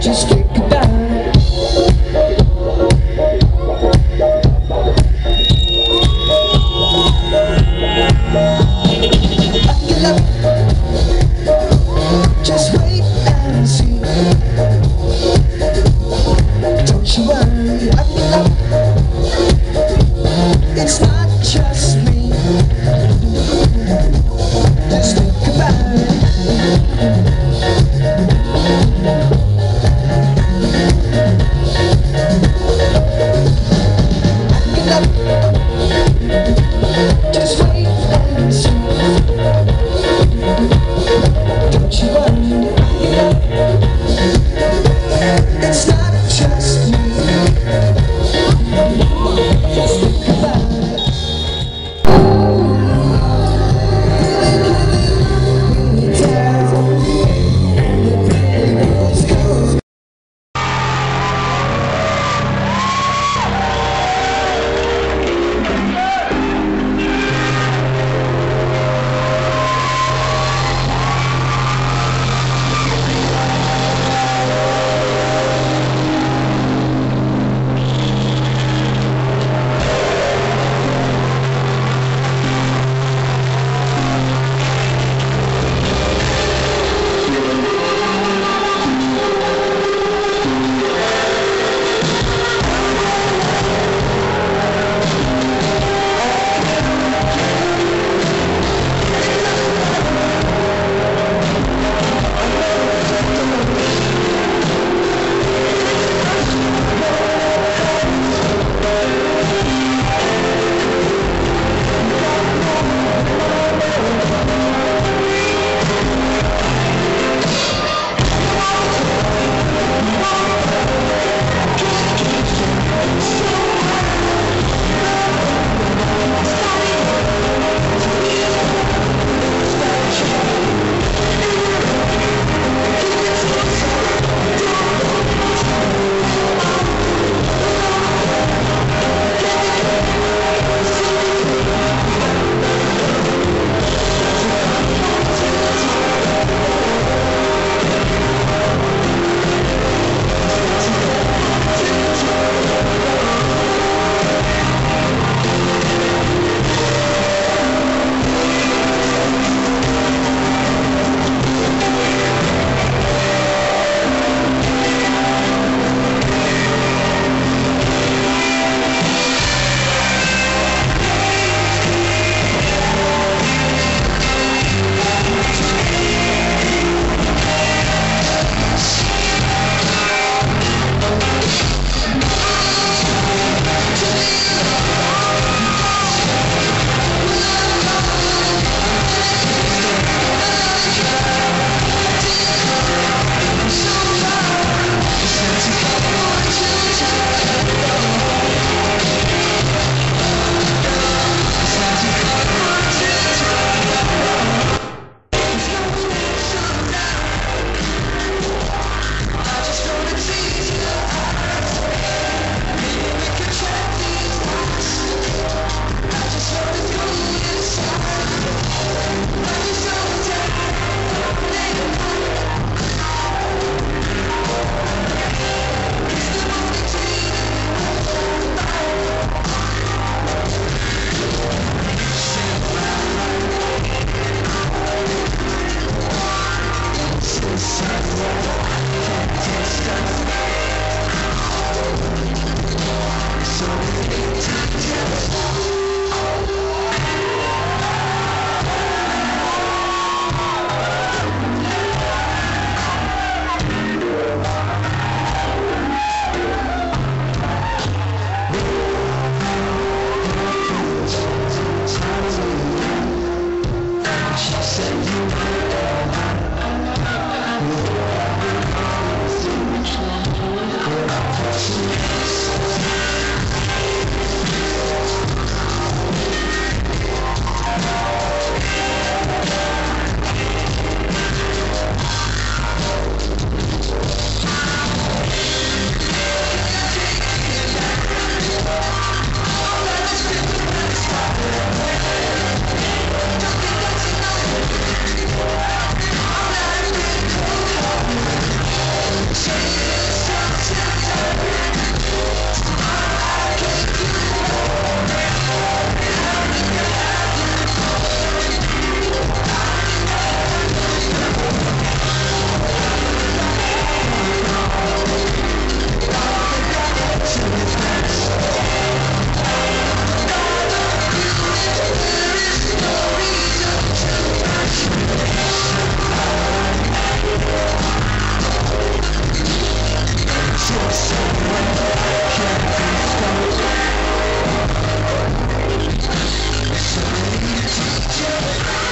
Just Thank you.